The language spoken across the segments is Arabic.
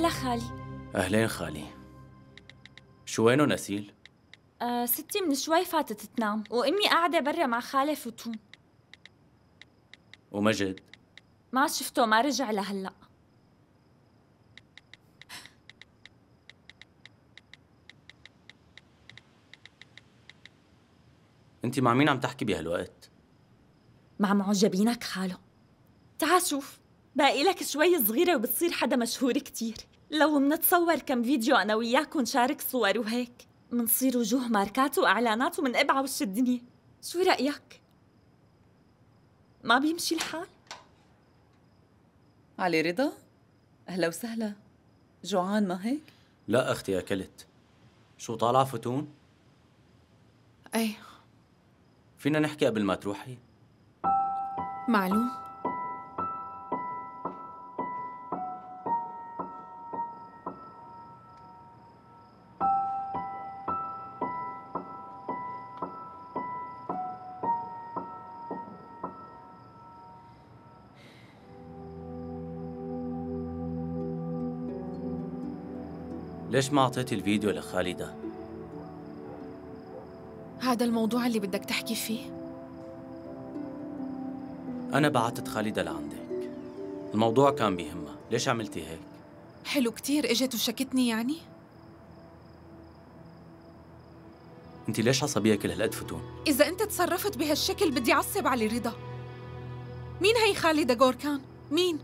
هلا خالي أهلين خالي شو وينه نسيل؟ آه ستي من شوي فاتت تنام وأمي قاعدة برا مع خالي فتون ومجد؟ ما شفته ما رجع لهلأ انت مع مين عم تحكي بهالوقت؟ مع معجبينك خالو تعال شوف باقي لك شوي صغيرة وبتصير حدا مشهور كتير لو منتصور كم فيديو أنا وياك ونشارك صور وهيك منصير وجوه ماركات وإعلانات ومن إبعة وش الدنيا شو رأيك؟ ما بيمشي الحال؟ علي رضا أهلا وسهلا جوعان ما هيك؟ لا أختي أكلت شو طالعة فتون؟ إيه فينا نحكي قبل ما تروحي؟ معلوم ليش ما أعطيتي الفيديو لخالدة؟ هذا الموضوع اللي بدك تحكي فيه أنا بعتت خالدة لعندك الموضوع كان بيهمها ليش عملتي هيك؟ حلو كتير إجت وشكتني يعني أنت ليش عصبية كل هالقد فتون؟ إذا أنت تصرفت بهالشكل بدي أعصب علي رضا مين هي خالدة غوركان؟ مين؟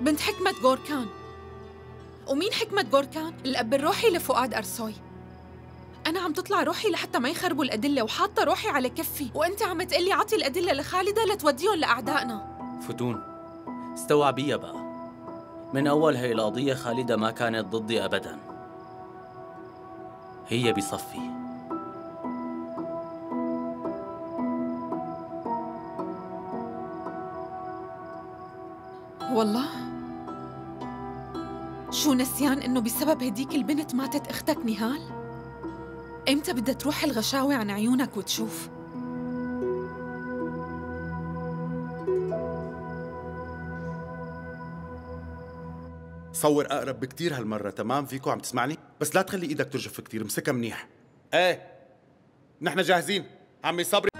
بنت حكمة غوركان ومين حكمة غوركان؟ الأب الروحي لفؤاد أرسوي. أنا عم تطلع روحي لحتى ما يخربوا الأدلة وحاطة روحي على كفي. وأنت عم تقلي عطي الأدلة لخالدة لتوديهم لأعدائنا. فتون استوعبيها بقى. من أول هي القضية خالدة ما كانت ضدي أبدا. هي بصفي. والله؟ شو نسيان إنه بسبب هديك البنت ماتت أختك نهال؟ إمتى بدها تروح الغشاوة عن عيونك وتشوف؟ صور أقرب بكتير هالمرة تمام؟ فيكو عم تسمعني؟ بس لا تخلي إيدك ترجف كتير امسكها منيح. إيه نحن جاهزين. عمي صبري.